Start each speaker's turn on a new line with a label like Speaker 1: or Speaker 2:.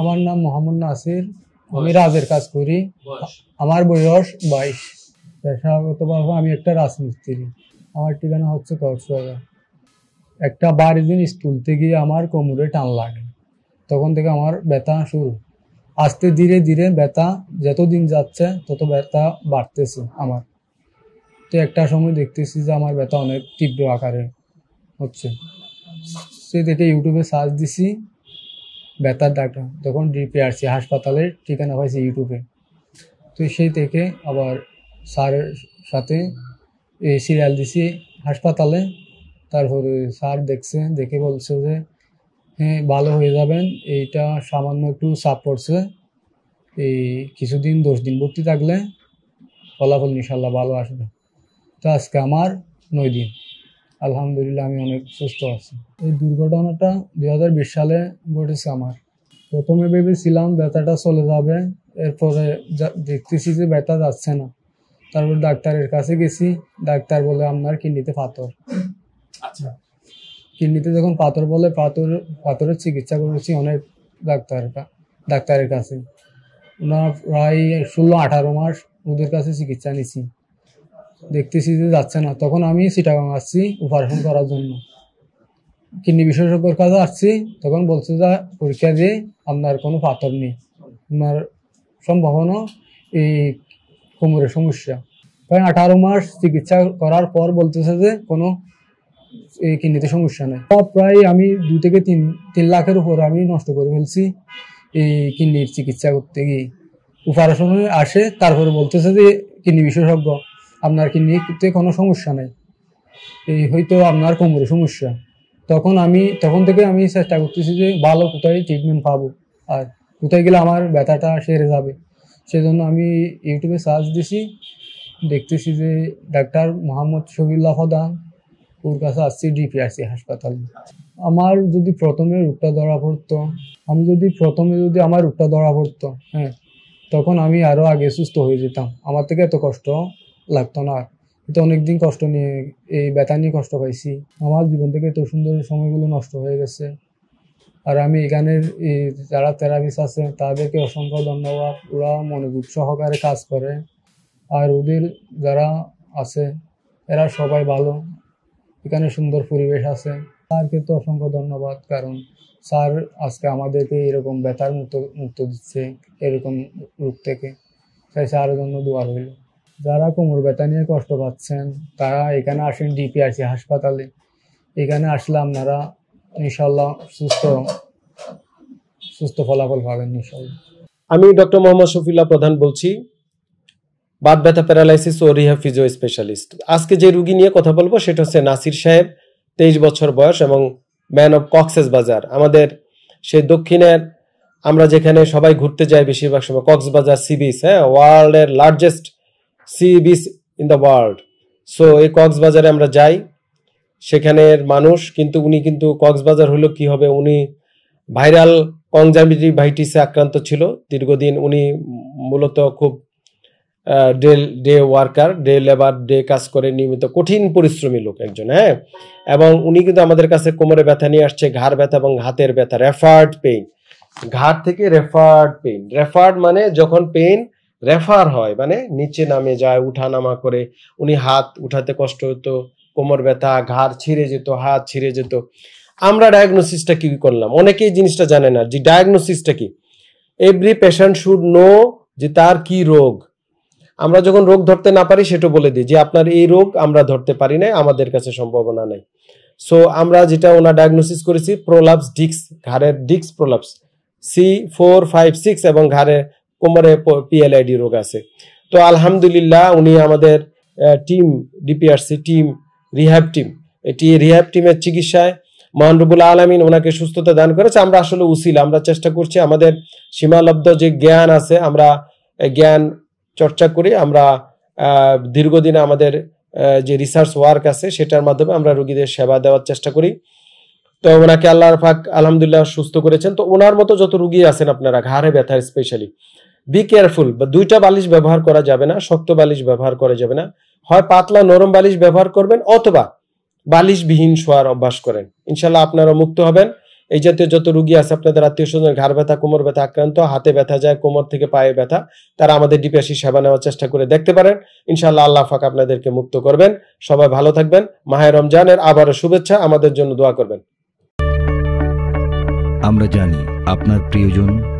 Speaker 1: আমার নাম মোহাম্মদ নাসির আমি রাজের কাজ করি। আমার বয়স বাইশ। পেশাগতভাবে আমি একটা রাজমিস্ত্রি। আমার ঠিকানা হচ্ছে কক্সবাজার। একটা বাড়ি দিন স্কুল থেকে আমার কোমরে টান লাগে। তখন থেকে আমার ব্যথা শুরু। আস্তে ধীরে ধীরে ব্যথা যত দিন যাচ্ছে তত ব্যথা বাড়তেছে আমার। তো একটা সময় দেখতেছি যে আমার ব্যথা অনেক তীব্র আকারে হচ্ছে। সে থেকে ইউটিউবে সার্চ দিছি ব্যথার ডাক্তার তখন ডিপিআরসি হাসপাতালের ঠিকানা পাইছি ইউটিউবে। তো সেই থেকে আবার স্যারের সাথে এই সিরিয়াল দিছি হাসপাতালে। তারপরে স্যার দেখছে, দেখে বলছে যে হ্যাঁ ভালো হয়ে যাবেন। এইটা সামান্য একটু চাপ পড়ছে। এই কিছুদিন, দশ দিন ভর্তি থাকলে ফলাফল ইনশাল্লাহ ভালো আসবে। তো আজকে আমার নয় দিন। আলহামদুলিল্লাহ আমি অনেক সুস্থ আছি। এই দুর্ঘটনাটা দুই হাজার বিশ সালে ঘটেছে আমার। প্রথমে ভেবেছিলাম ব্যথাটা চলে যাবে এরপরে দেখতেছি যে ব্যথা যাচ্ছে না। তারপর ডাক্তারের কাছে গেছি ডাক্তার বলে আপনার কিডনিতে পাথর।
Speaker 2: আচ্ছা।
Speaker 1: কিডনিতে যখন পাথর বলে পাথর পাথরের চিকিৎসা করেছি অনেক ডাক্তার ডাক্তারের কাছে। ওনার প্রায় ষোলো আঠারো মাস ওদের কাছে চিকিৎসা নিছি। দেখতেছি যে যাচ্ছে না। তখন আমি সিটাগাং আসছি অপারেশন করার জন্য। কিডনি বিশেষজ্ঞর কাছে আসছি, তখন বলছে যে, পরীক্ষা দিয়ে আপনার কোনো পাথর নেই। আপনার সম্ভাবনা এই কোমরের সমস্যা। প্রায় আঠারো মাস চিকিৎসা করার পর বলতেছে যে, কোনো এই কিডনিতে সমস্যা নেই। প্রায় আমি দু থেকে তিন তিন লাখের উপর আমি নষ্ট করে ফেলছি এই কিডনির চিকিৎসা করতে গিয়ে। অপারেশনে আসে, তারপরে বলতেছে যে, কিডনি বিশেষজ্ঞ আপনার কি কিডনিতে কোনো সমস্যা নেই? এই হয়তো আপনার কোমরে সমস্যা। তখন আমি, তখন থেকে আমি চেষ্টা করতেছি যে ভালো কোথায় ট্রিটমেন্ট পাবো। আর কোথায় গেলে আমার ব্যথাটা সেরে যাবে। সেজন্য আমি ইউটিউবে সার্চ দিছি। দেখতেছি যে ডাক্তার মোহাম্মদ শফিউল্লাহ প্রধান, ওর কাছে আসছি ডিপিআরসি হাসপাতালে। আমার যদি প্রথমে রোগটা ধরা পড়তো, আমি যদি প্রথমে যদি আমার রোগটা ধরা পড়তো হ্যাঁ তখন আমি আরও আগে সুস্থ হয়ে যেতাম। আমার থেকে এত কষ্ট লাগতো না। কিন্তু অনেকদিন কষ্ট নিয়ে এই ব্যথা নিয়ে কষ্ট পাইছি। আমার জীবন থেকে এত সুন্দর সময়গুলো নষ্ট হয়ে গেছে। আর আমি এখানের যারা থেরাপিস্ট আছে, তাদেরকে অসংখ্য ধন্যবাদ। ওরা মনোযোগ সহকারে কাজ করে। আর ওদের যারা আছে, এরা সবাই ভালো। এখানে সুন্দর পরিবেশ আছে। স্যারকে তো অসংখ্য ধন্যবাদ, কারণ স্যার আজকে আমাদেরকে এরকম ব্যথার মুক্ত মুক্ত দিচ্ছে, এরকম রূপ থেকে। তাই স্যারের জন্য দোয়া রইল। যারা কোমর ব্যথা নিয়ে কষ্ট পাচ্ছেন, তারা এখানে আসেন ডিপিআরসি হাসপাতালে। এখানে আসলে আপনারা ইনশাল্লাহ সুস্থ সুস্থ ফলাফল পাবেন ইনশাল্লাহ
Speaker 2: আমি ডক্টর মোহাম্মদ শফিউল্লাহ প্রধান বলছি, বাত ব্যথা প্যারালাইসিস ও রিহ্যাব ফিজিও স্পেশালিস্ট। আজকে যে রুগী নিয়ে কথা বলব, সেটা হচ্ছে নাসির সাহেব, তেইশ বছর বয়স এবং ম্যান অফ কক্সেস বাজার। আমাদের সেই দক্ষিণের, আমরা যেখানে সবাই ঘুরতে যাই বেশিরভাগ সময়, কক্সবাজার, সি বিচ হ্যাঁ ওয়ার্ল্ডের largest sea beach in the world so এই কক্সবাজারে আমরা যাই। সেখানের মানুষ, কিন্তু উনি কিন্তু কক্সবাজার হলো কি হবে? উনি ভাইরাল কনজারভেটিভাইটিসে আক্রান্ত ছিল। দীর্ঘদিন উনি মূলত খুব day day worker, day labour, day কাজ করে নিয়মিত কঠিন পরিশ্রমী লোক একজন হ্যাঁ? এবং উনি কিন্তু আমাদের কাছে কোমরে ব্যথা নিয়ে আসছে, ঘাড় ব্যথা এবং হাতের ব্যথা, রেফার্ড পেইন। ঘাড় থেকে রেফার্ড পেইন। রেফার্ড মানে যখন পেইন রেফার হয় মানে নিচে নামে যায় উঠা নামা করে। উনি হাত উঠাতে কষ্ট হতো, কোমর ব্যথা, ঘাড় ছিঁড়ে যেত, হাত ছিঁড়ে যেত। আমরা ডায়াগনোসিসটা কি করলাম? অনেকেই জিনিসটা জানে না যে ডায়াগনোসিসটা কি? এভরি পেশেন্ট শুড নো যে তার কি রোগ। আমরা যখন রোগ ধরতে না পারি, সেটা বলে দিই যে আপনার এই রোগ আমরা ধরতে পারি না আমাদের কাছে সম্ভাবনা নাই। সো আমরা যেটা ওনার ডায়াগনোসিস করেছি প্রোলাপস ডিক্স ঘাড়ের ডিক্স prolapse C four five six এবং ঘাড়ে কোমরে পিএলআইডি রোগ আছে। তো আলহামদুলিল্লাহ উনি আমাদের team DPRC team rehab team এটি রিহ্যাব টিমের চিকিৎসায় মহানরবুল আলমিন ওনাকে সুস্থতা দান করেছে। আমরা আসলে উসিল, আমরা চেষ্টা করছি আমাদের সীমালব্ধ যে জ্ঞান আছে, আমরা জ্ঞান চর্চা করি, আমরা দীর্ঘদিনে আমাদের যে রিসার্চ ওয়ার্ক আছে, সেটার মাধ্যমে আমরা রোগীদের সেবা দেওয়ার চেষ্টা করি। তো ওনাকে আল্লাহর পাক আলহামদুলিল্লাহ সুস্থ করেছেন। তো ওনার মতো যত রুগী আছেন আপনারা, ঘাড়ে ব্যথার স্পেশালি বি কেয়ারফুল বা দুইটা বালিশ ব্যবহার করা যাবে না, শক্ত বালিশ ব্যবহার করা যাবে না। হয় পাতলা নরম বালিশ ব্যবহার করবেন অথবা বালিশবিহীন শোয়ার অভ্যাস করেন। ইনশাল্লাহ আপনারা মুক্ত হবেন। এই জাতীয় যত রুগী আছে, আপনাদের আত্মীয় স্বজন ঘাড় ব্যথা, কোমর ব্যথা আক্রান্ত, হাতে ব্যথা যায়, কোমর থেকে পায়ে ব্যথা, তারা আমাদের ডিপিএসসি সেবা নেওয়ার চেষ্টা করে দেখতে পারেন। ইনশাআল্লাহ আল্লাহ ফাক আপনাদেরকে মুক্ত করবেন। সবাই ভালো থাকবেন। মাহে রমজানের আবারও শুভেচ্ছা। আমাদের জন্য দোয়া করবেন।
Speaker 3: আমরা জানি আপনার প্রিয়জন